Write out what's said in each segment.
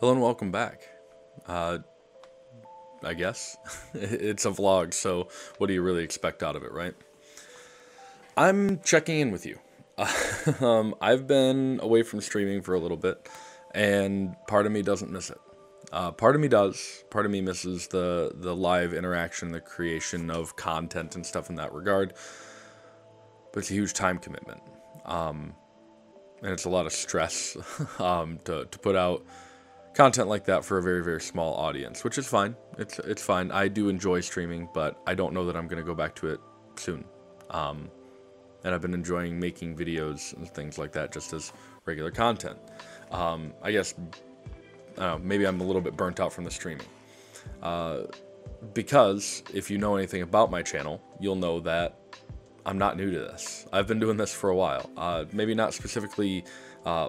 Hello and welcome back. Uh, I guess it's a vlog, so what do you really expect out of it, right? I'm checking in with you. um, I've been away from streaming for a little bit, and part of me doesn't miss it. Uh, part of me does. Part of me misses the the live interaction, the creation of content and stuff in that regard. But it's a huge time commitment, um, and it's a lot of stress um, to to put out content like that for a very very small audience, which is fine. It's it's fine. I do enjoy streaming, but I don't know that I'm going to go back to it soon. Um, and I've been enjoying making videos and things like that just as regular content. Um, I guess maybe I'm a little bit burnt out from the streaming. Uh, because if you know anything about my channel, you'll know that I'm not new to this. I've been doing this for a while. Uh, maybe not specifically uh,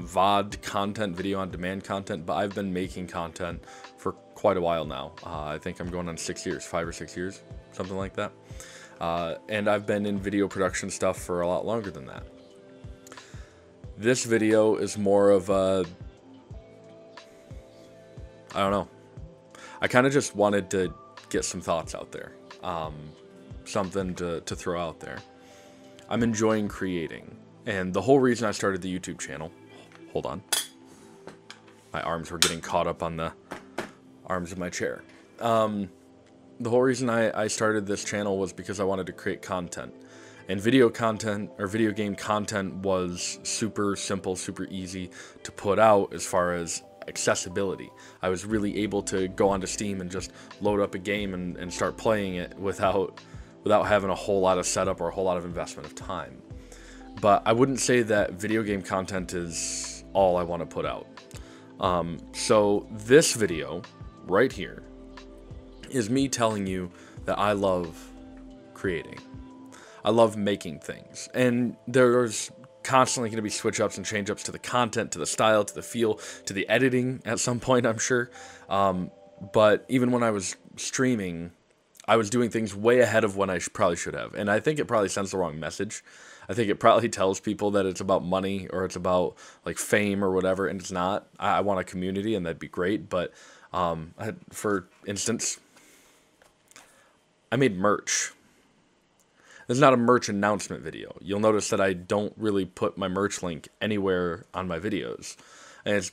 VOD content, video on demand content, but I've been making content for quite a while now. Uh, I think I'm going on six years, five or six years, something like that. Uh, and I've been in video production stuff for a lot longer than that. This video is more of a I don't know. I kind of just wanted to get some thoughts out there. Um, something to, to throw out there. I'm enjoying creating. And the whole reason I started the YouTube channel, hold on. My arms were getting caught up on the arms of my chair. Um, the whole reason I, I started this channel was because I wanted to create content. And video content or video game content was super simple, super easy to put out as far as accessibility. I was really able to go onto Steam and just load up a game and, and start playing it without without having a whole lot of setup or a whole lot of investment of time. But I wouldn't say that video game content is all I want to put out. Um, so this video right here is me telling you that I love creating. I love making things. And there's constantly going to be switch ups and change ups to the content, to the style, to the feel, to the editing at some point, I'm sure. Um, but even when I was streaming, I was doing things way ahead of when I sh- probably should have. And I think it probably sends the wrong message. I think it probably tells people that it's about money or it's about like fame or whatever, and it's not. I, I want a community, and that'd be great. But um, I for instance, I made merch this is not a merch announcement video. You'll notice that I don't really put my merch link anywhere on my videos. And it's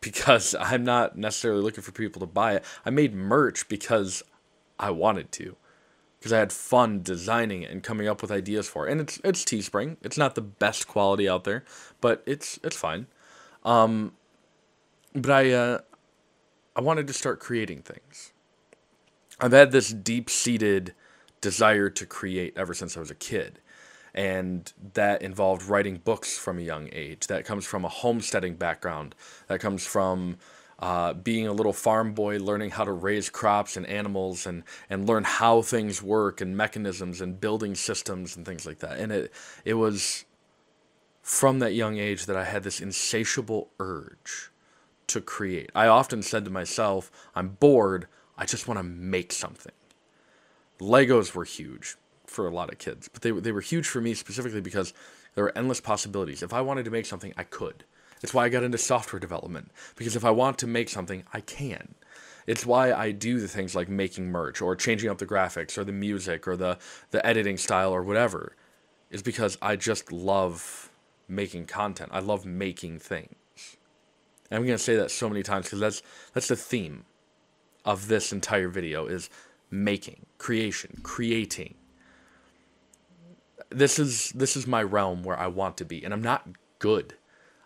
because I'm not necessarily looking for people to buy it. I made merch because I wanted to. Because I had fun designing it and coming up with ideas for it. And it's it's Teespring. It's not the best quality out there, but it's it's fine. Um, but I uh, I wanted to start creating things. I've had this deep-seated desire to create ever since I was a kid. And that involved writing books from a young age. That comes from a homesteading background. That comes from uh, being a little farm boy, learning how to raise crops and animals and, and learn how things work and mechanisms and building systems and things like that. And it, it was from that young age that I had this insatiable urge to create. I often said to myself, I'm bored, I just want to make something. Legos were huge for a lot of kids, but they, they were huge for me specifically because there were endless possibilities. If I wanted to make something, I could. It's why I got into software development, because if I want to make something, I can. It's why I do the things like making merch or changing up the graphics or the music or the, the editing style or whatever, is because I just love making content. I love making things. And I'm going to say that so many times because that's, that's the theme of this entire video is making, creation, creating. This is this is my realm where I want to be, and I'm not good.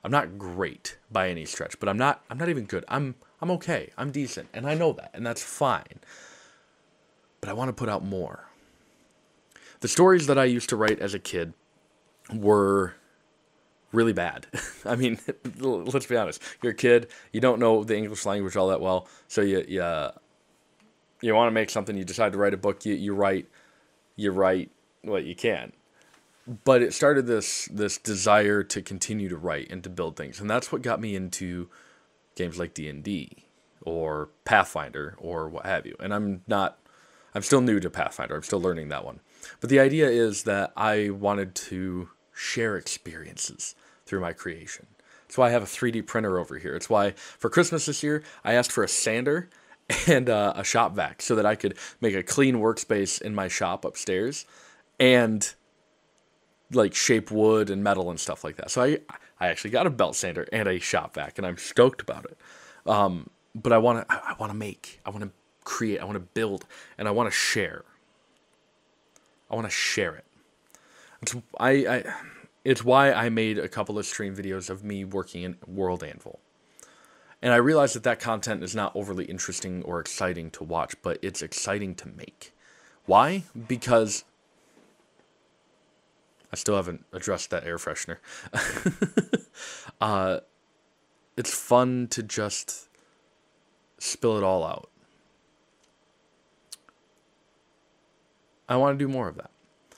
I'm not great by any stretch, but I'm not I'm not even good. I'm I'm okay. I'm decent, and I know that, and that's fine. But I want to put out more. The stories that I used to write as a kid were really bad. I mean, let's be honest. You're a kid, you don't know the English language all that well, so you you you want to make something, you decide to write a book, you, you write, you write what you can. But it started this this desire to continue to write and to build things, and that's what got me into games like D and D or Pathfinder or what have you. And I'm not, I'm still new to Pathfinder. I'm still learning that one. But the idea is that I wanted to share experiences through my creation. It's why I have a 3D printer over here. It's why for Christmas this year, I asked for a sander and uh, a shop vac so that I could make a clean workspace in my shop upstairs and like shape wood and metal and stuff like that. So I I actually got a belt sander and a shop vac and I'm stoked about it. Um, but I want to I, want to make, I want to create, I want to build and I want to share. I want to share it. It's I, I it's why I made a couple of stream videos of me working in World Anvil. And I realized that that content is not overly interesting or exciting to watch, but it's exciting to make. Why? Because I still haven't addressed that air freshener. uh, it's fun to just spill it all out. I want to do more of that.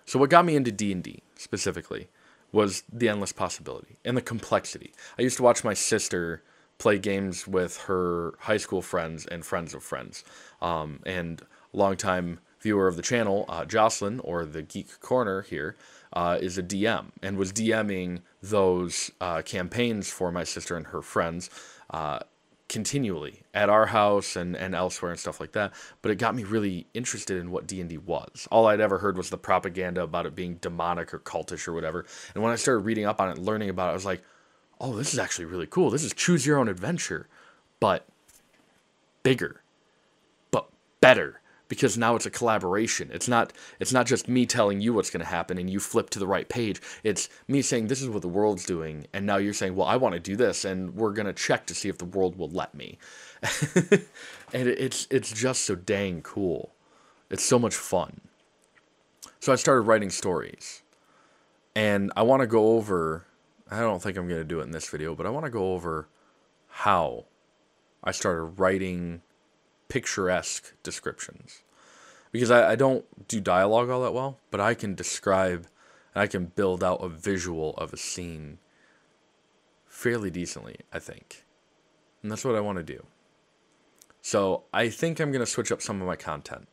So what got me into D&D specifically was the endless possibility and the complexity. I used to watch my sister play games with her high school friends and friends of friends. Um, and longtime viewer of the channel, uh, Jocelyn, or the Geek Corner here, uh, is a DM and was DMing those uh, campaigns for my sister and her friends uh, continually at our house and, and elsewhere and stuff like that. But it got me really interested in what D&D was. All I'd ever heard was the propaganda about it being demonic or cultish or whatever. And when I started reading up on it, learning about it, I was like, oh, this is actually really cool. This is choose your own adventure, but bigger, but better because now it's a collaboration. It's not it's not just me telling you what's going to happen and you flip to the right page. It's me saying this is what the world's doing and now you're saying, "Well, I want to do this." And we're going to check to see if the world will let me. and it's it's just so dang cool. It's so much fun. So I started writing stories. And I want to go over I don't think I'm going to do it in this video, but I want to go over how I started writing picturesque descriptions. Because I, I don't do dialogue all that well, but I can describe and I can build out a visual of a scene fairly decently, I think. And that's what I want to do. So I think I'm going to switch up some of my content.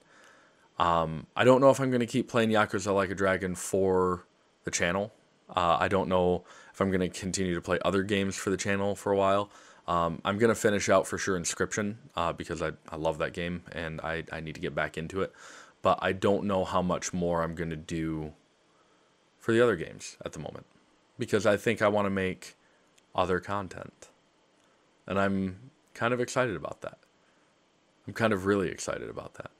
Um, I don't know if I'm going to keep playing Yakuza Like a Dragon for the channel. Uh, I don't know if I'm going to continue to play other games for the channel for a while. Um, I'm going to finish out for sure Inscryption uh, because I, I love that game and I, I need to get back into it. But I don't know how much more I'm going to do for the other games at the moment because I think I want to make other content. And I'm kind of excited about that. I'm kind of really excited about that.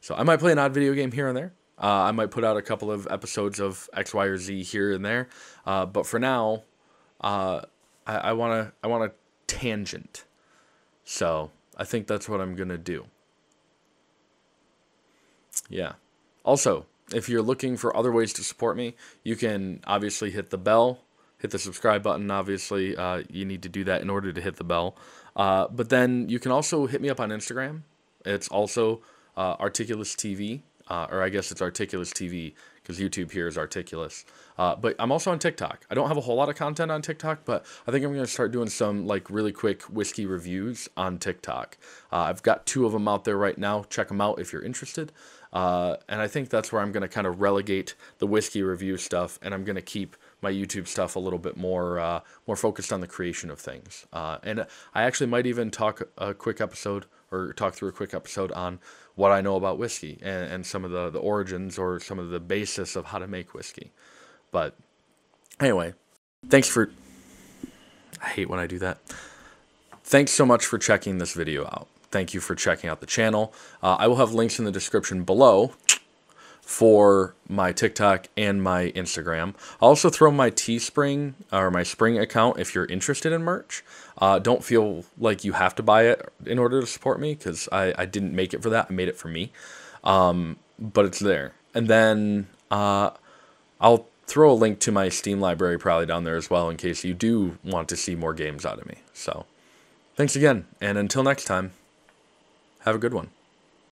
So I might play an odd video game here and there. Uh, I might put out a couple of episodes of X, Y, or Z here and there. Uh, but for now, uh, I want to I want to tangent. So I think that's what I'm going to do. Yeah. Also, if you're looking for other ways to support me, you can obviously hit the bell, hit the subscribe button. Obviously, uh, you need to do that in order to hit the bell. Uh, but then you can also hit me up on Instagram. It's also uh, Articulous TV, uh, or I guess it's Articulous TV because YouTube here is Articulous. Uh, but I'm also on TikTok. I don't have a whole lot of content on TikTok, but I think I'm going to start doing some like really quick whiskey reviews on TikTok. Uh, I've got two of them out there right now. Check them out if you're interested. Uh, and I think that's where I'm going to kind of relegate the whiskey review stuff, and I'm going to keep my YouTube stuff a little bit more uh, more focused on the creation of things. Uh, and I actually might even talk a quick episode or talk through a quick episode on what I know about whiskey and, and some of the, the origins or some of the basis of how to make whiskey. But anyway, thanks for. I hate when I do that. Thanks so much for checking this video out. Thank you for checking out the channel. Uh, I will have links in the description below for my TikTok and my Instagram. I'll also throw my Teespring or my Spring account if you're interested in merch. Uh, don't feel like you have to buy it in order to support me because I, I didn't make it for that. I made it for me. Um, but it's there. And then uh, I'll throw a link to my Steam library probably down there as well in case you do want to see more games out of me. So thanks again. And until next time, have a good one.